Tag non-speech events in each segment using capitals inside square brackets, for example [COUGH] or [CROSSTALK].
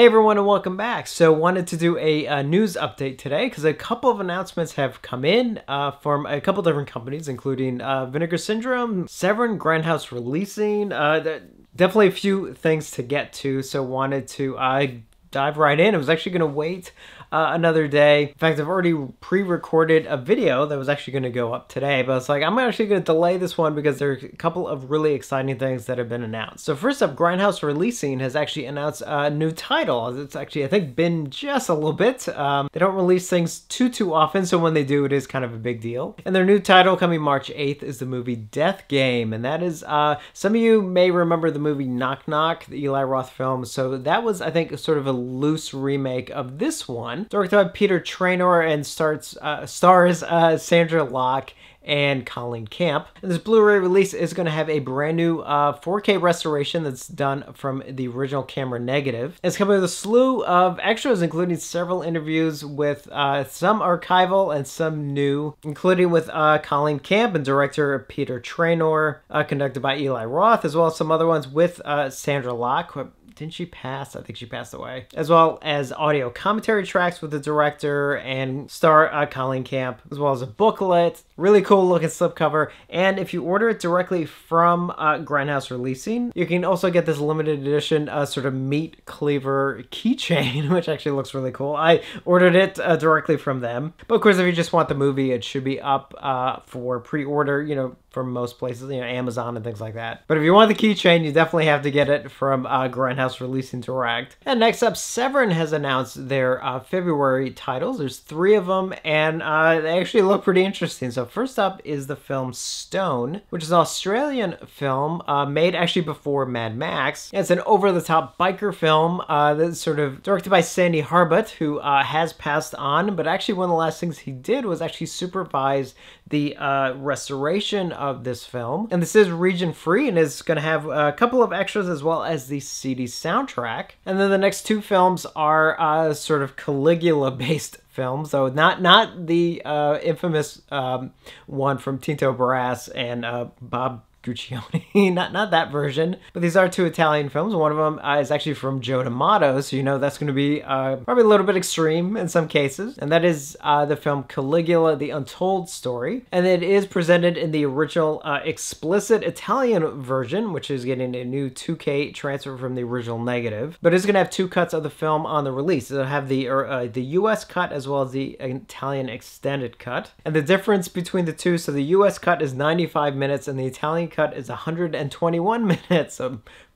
Hey everyone and welcome back. So wanted to do a, a news update today because a couple of announcements have come in uh, from a couple different companies, including uh, Vinegar Syndrome, Severin, Grindhouse Releasing. Uh, definitely a few things to get to, so wanted to uh, dive right in. I was actually going to wait uh, another day. In fact, I've already pre-recorded a video that was actually going to go up today, but it's like I'm actually going to delay this one because there are a couple of really exciting things that have been announced. So first up, Grindhouse Releasing has actually announced a new title. It's actually I think been just a little bit. Um, they don't release things too too often, so when they do, it is kind of a big deal. And their new title coming March 8th is the movie Death Game, and that is uh, some of you may remember the movie Knock Knock, the Eli Roth film. So that was I think sort of a loose remake of this one directed by Peter Traynor and starts uh, stars uh, Sondra Locke and Colleen Camp. And this Blu-ray release is going to have a brand new uh, 4K restoration that's done from the original camera negative. It's coming with a slew of extras, including several interviews with uh, some archival and some new, including with uh, Colleen Camp and director Peter Traynor, uh, conducted by Eli Roth, as well as some other ones with uh, Sondra Locke, didn't she pass? I think she passed away. As well as audio commentary tracks with the director and star uh, Colleen Camp, as well as a booklet. Really cool looking slipcover. And if you order it directly from uh, Grindhouse Releasing, you can also get this limited edition uh, sort of meat cleaver keychain, [LAUGHS] which actually looks really cool. I ordered it uh, directly from them. But of course, if you just want the movie, it should be up uh, for pre-order, you know, from most places, you know, Amazon and things like that. But if you want the keychain, you definitely have to get it from uh, Grindhouse Releasing Direct. And next up, Severin has announced their uh, February titles. There's three of them, and uh, they actually look pretty interesting. So first up is the film Stone, which is an Australian film uh, made actually before Mad Max. It's an over-the-top biker film uh, that's sort of directed by Sandy Harbutt, who uh, has passed on, but actually one of the last things he did was actually supervise the uh, restoration of this film. And this is region free and is going to have a couple of extras as well as the CD soundtrack. And then the next two films are uh, sort of Caligula based [LAUGHS] films, though not not the uh, infamous um, one from Tinto Brass and uh, Bob Guccione, [LAUGHS] not not that version, but these are two Italian films. One of them uh, is actually from Joe D'Amato, so you know that's going to be uh, probably a little bit extreme in some cases, and that is uh, the film Caligula: The Untold Story, and it is presented in the original uh, explicit Italian version, which is getting a new 2K transfer from the original negative, but it's going to have two cuts of the film on the release. It'll have the uh, the U.S. cut as well as the Italian extended cut, and the difference between the two, so the U.S. cut is 95 minutes, and the Italian cut is 121 [LAUGHS] minutes.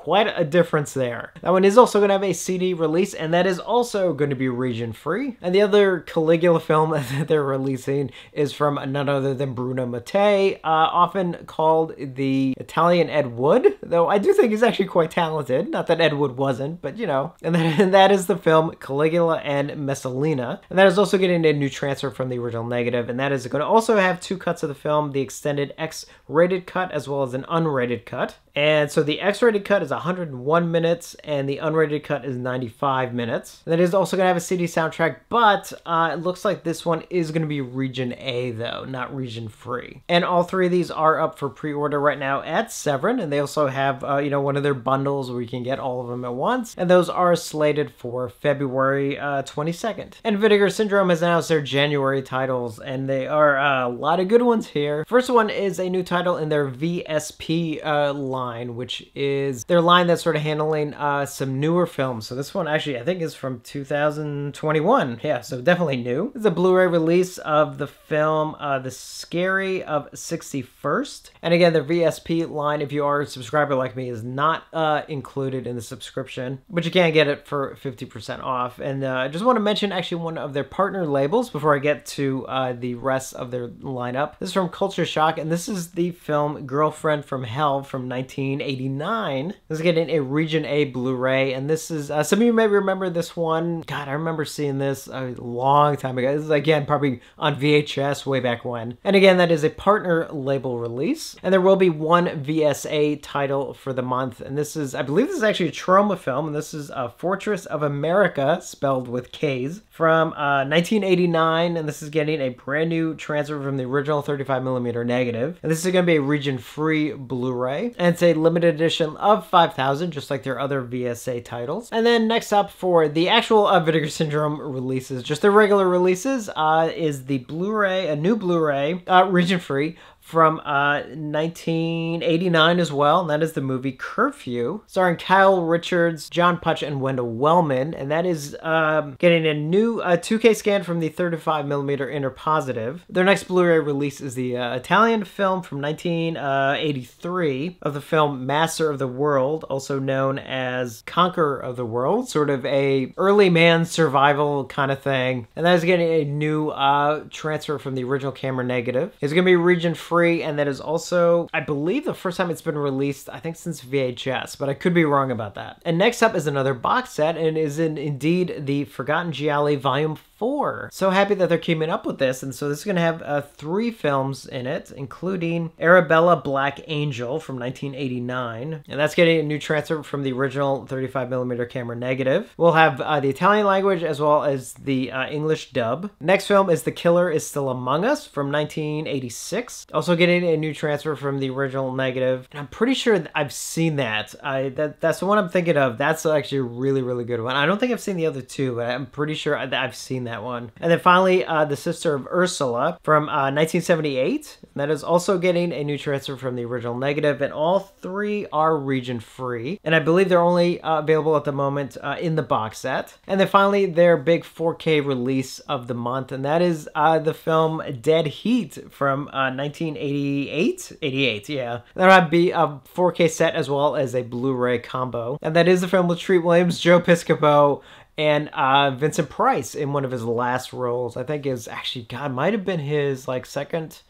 Quite a difference there. That one is also going to have a CD release, and that is also going to be region free. And the other Caligula film [LAUGHS] that they're releasing is from none other than Bruno Mattei, uh, often called the Italian Ed Wood, though I do think he's actually quite talented. Not that Ed Wood wasn't, but you know. And, then, [LAUGHS] and that is the film Caligula and Messalina. And that is also getting a new transfer from the original negative, and that is going to also have two cuts of the film, the extended X-rated cut as well as an unrated cut. And so the X-rated cut is 101 minutes, and the unrated cut is 95 minutes. And that is also going to have a CD soundtrack, but uh, it looks like this one is going to be Region A, though, not Region Free. And all three of these are up for pre-order right now at Severin, and they also have, uh, you know, one of their bundles where you can get all of them at once, and those are slated for February uh, 22nd. And Vinegar Syndrome has announced their January titles, and they are uh, a lot of good ones here. First one is a new title in their VSP uh, line, which is their line that's sort of handling uh, some newer films. So this one actually, I think, is from 2021. Yeah, so definitely new. It's a Blu-ray release of the film uh, The Scary of 61st. And again, the VSP line, if you are a subscriber like me, is not uh, included in the subscription, but you can get it for 50% off. And uh, I just want to mention actually one of their partner labels before I get to uh, the rest of their lineup. This is from Culture Shock, and this is the film Girlfriend from Hell from 1989. This is getting a Region A Blu-ray, and this is, uh, some of you may remember this one. God, I remember seeing this a long time ago. This is, again, probably on VHS way back when. And again, that is a partner label release, and there will be one VSA title for the month, and this is, I believe this is actually a Troma film, and this is a Fortress of Amerikkka, spelled with K's, from uh, 1989, and this is getting a brand new transfer from the original 35mm negative. And this is going to be a region-free Blu-ray, and it's a limited edition of 5000, just like their other VSA titles. And then next up for the actual uh, Vinegar [LAUGHS] Syndrome releases, just the regular releases, uh, is the Blu-ray, a new Blu-ray, uh, region-free, from uh, 1989 as well, and that is the movie Curfew, starring Kyle Richards, John Putch, and Wendell Wellman, and that is um, getting a new uh, 2K scan from the 35mm interpositive. Their next Blu-ray release is the uh, Italian film from 1983 of the film Master of the World, also known as Conqueror of the World, sort of a early man survival kind of thing, and that is getting a new uh, transfer from the original camera negative. It's going to be region free and that is also, I believe, the first time it's been released, I think since VHS, but I could be wrong about that. And next up is another box set, and is in indeed the Forgotten Gialli Volume four. So happy that they're keeping up with this. And so this is going to have uh, three films in it, including Arabella Black Angel from 1989. And that's getting a new transfer from the original 35mm camera negative. We'll have uh, the Italian language as well as the uh, English dub. Next film is The Killer is Still Among Us from 1986. Also getting a new transfer from the original negative. And I'm pretty sure I've seen that. I that That's the one I'm thinking of. That's actually a really, really good one. I don't think I've seen the other two, but I'm pretty sure I've seen that that one. And then finally, uh, The Sister of Ursula from uh, 1978. That is also getting a new transfer from the original negative, and all three are region free. And I believe they're only uh, available at the moment uh, in the box set. And then finally, their big 4K release of the month, and that is uh, the film Dead Heat from 1988. Uh, 88, yeah. That'll be a 4K set as well as a Blu ray combo. And that is the film with Treat Williams, Joe Piscopo, and uh, Vincent Price in one of his last roles. I think is actually God might have been his like second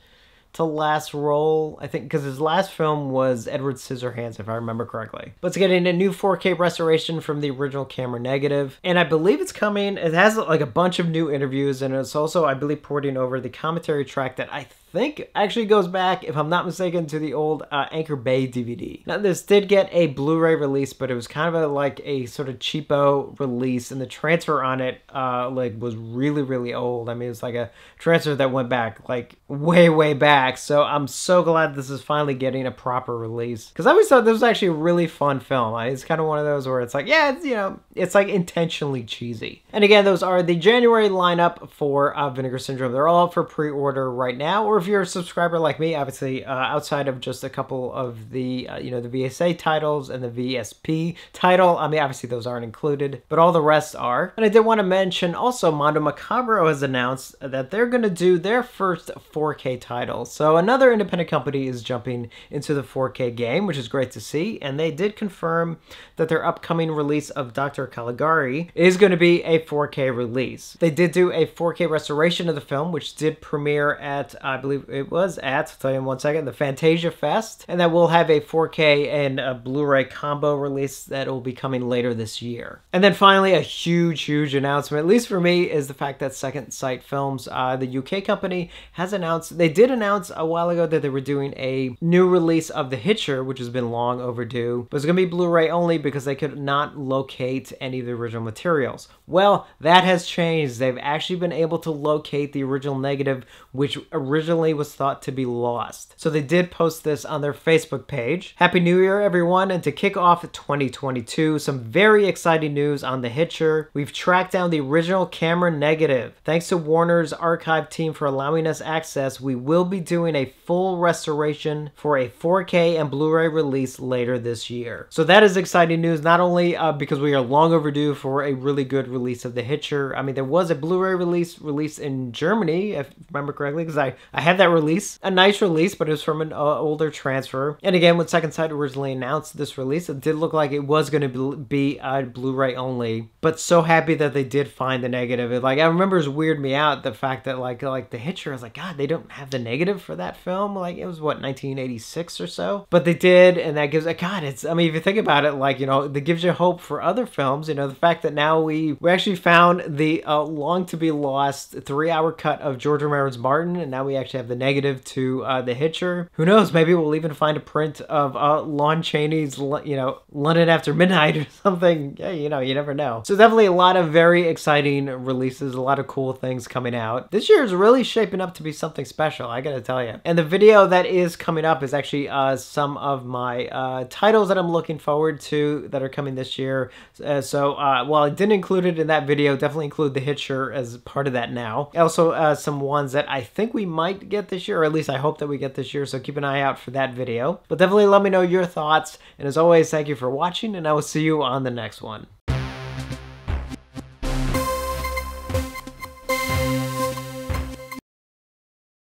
to last role. I think because his last film was Edward Scissorhands, if I remember correctly. But it's getting a new 4K restoration from the original camera negative, and I believe it's coming. It has like a bunch of new interviews, and it's also I believe porting over the commentary track that I think actually goes back, if I'm not mistaken, to the old uh, Anchor Bay DVD. Now, this did get a Blu-ray release, but it was kind of a, like a sort of cheapo release, and the transfer on it uh, like was really, really old. I mean, it's like a transfer that went back like way, way back. So I'm so glad this is finally getting a proper release because I always thought this was actually a really fun film. It's kind of one of those where it's like, yeah, it's, you know, it's like intentionally cheesy. And again, those are the January lineup for uh, Vinegar Syndrome. They're all up for pre-order right now, or if you're a subscriber like me, obviously, uh, outside of just a couple of the, uh, you know, the VSA titles and the VSP title, I mean, obviously those aren't included, but all the rest are. And I did want to mention also Mondo Macabro has announced that they're going to do their first 4K title. So another independent company is jumping into the 4K game, which is great to see. And they did confirm that their upcoming release of Dr. Caligari is going to be a 4K release. They did do a 4K restoration of the film, which did premiere at, I believe, believe it was at, I'll tell you in one second, the Fantasia Fest. And that will have a 4K and a Blu-ray combo release that will be coming later this year. And then finally, a huge, huge announcement, at least for me, is the fact that Second Sight Films, uh, the UK company, has announced, they did announce a while ago that they were doing a new release of The Hitcher, which has been long overdue, but it's going to be Blu-ray only because they could not locate any of the original materials. Well, that has changed. They've actually been able to locate the original negative, which originally was thought to be lost. So they did post this on their Facebook page. Happy New Year, everyone, and to kick off 2022, some very exciting news on The Hitcher. We've tracked down the original camera negative. Thanks to Warner's archive team for allowing us access, we will be doing a full restoration for a 4K and Blu-ray release later this year. So that is exciting news, not only uh, because we are long overdue for a really good release of The Hitcher. I mean, there was a Blu-ray release released in Germany, if I remember correctly, because I, I had that release. A nice release, but it was from an uh, older transfer. And again, when Second Sight originally announced this release, it did look like it was going to be a Blu-ray only. But so happy that they did find the negative. It, like I remember it was weird me out the fact that like like the Hitcher I was like, God, they don't have the negative for that film. Like it was what 1986 or so, but they did, and that gives a God. It's I mean, if you think about it, like you know, that gives you hope for other films. You know, the fact that now we we actually found the uh, long to be lost three hour cut of George Romero's Martin, and now we actually have the negative to uh, The Hitcher. Who knows? Maybe we'll even find a print of uh, Lon Chaney's, you know, London After Midnight or [LAUGHS] something. Yeah, you know, you never know. So definitely a lot of very exciting releases, a lot of cool things coming out. This year is really shaping up to be something special, I gotta tell you. And the video that is coming up is actually uh, some of my uh, titles that I'm looking forward to that are coming this year. Uh, so uh, while I didn't include it in that video, definitely include The Hitcher as part of that now. Also, uh, some ones that I think we might get this year, or at least I hope that we get this year, so keep an eye out for that video. But definitely let me know your thoughts, and as always, thank you for watching, and I will see you on the next one.